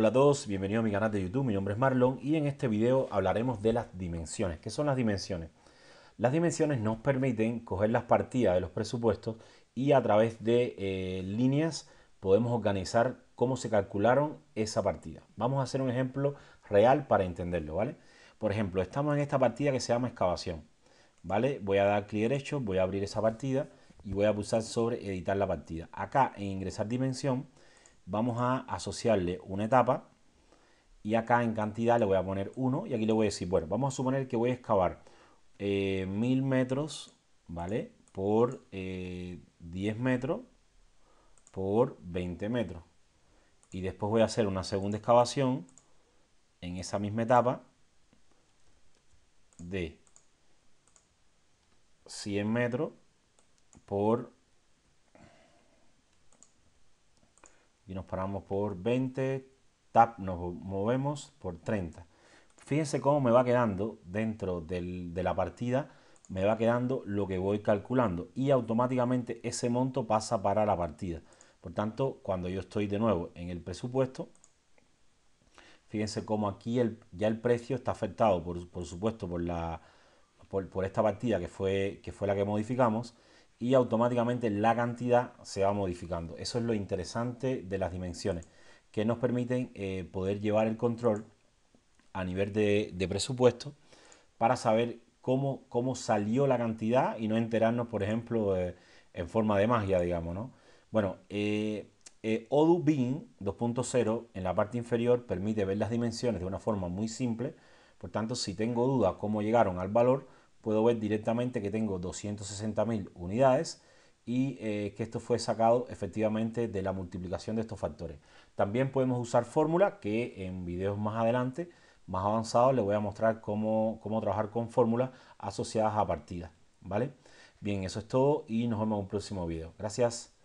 Hola a todos, bienvenidos a mi canal de YouTube, mi nombre es Marlon y en este video hablaremos de las dimensiones. ¿Qué son las dimensiones? Las dimensiones nos permiten coger las partidas de los presupuestos y a través de eh, líneas podemos organizar cómo se calcularon esa partida. Vamos a hacer un ejemplo real para entenderlo, ¿vale? Por ejemplo, estamos en esta partida que se llama excavación, ¿vale? Voy a dar clic derecho, voy a abrir esa partida y voy a pulsar sobre editar la partida. Acá en ingresar dimensión vamos a asociarle una etapa y acá en cantidad le voy a poner 1 y aquí le voy a decir, bueno, vamos a suponer que voy a excavar eh, 1000 metros, ¿vale? Por 10 eh, metros por 20 metros. Y después voy a hacer una segunda excavación en esa misma etapa de 100 metros por y nos paramos por 20, tap nos movemos por 30. Fíjense cómo me va quedando dentro de la partida, me va quedando lo que voy calculando y automáticamente ese monto pasa para la partida. Por tanto, cuando yo estoy de nuevo en el presupuesto, fíjense cómo aquí el, ya el precio está afectado, por, por supuesto, por, la, por, por, esta partida que fue, que fue la que modificamos y automáticamente la cantidad se va modificando. Eso es lo interesante de las dimensiones, que nos permiten eh, poder llevar el control a nivel de, presupuesto para saber cómo, cómo, salió la cantidad y no enterarnos, por ejemplo, eh, en forma de magia, digamos, ¿no? Bueno, eh, eh Odoo 2.0 en la parte inferior permite ver las dimensiones de una forma muy simple, por tanto, si tengo dudas cómo llegaron al valor, puedo ver directamente que tengo 260.000 unidades y eh, que esto fue sacado efectivamente de la multiplicación de estos factores. También podemos usar fórmula que en videos más adelante, más avanzados, les voy a mostrar cómo, cómo trabajar con fórmulas asociadas a partidas. ¿vale? Bien, eso es todo y nos vemos en un próximo video. Gracias.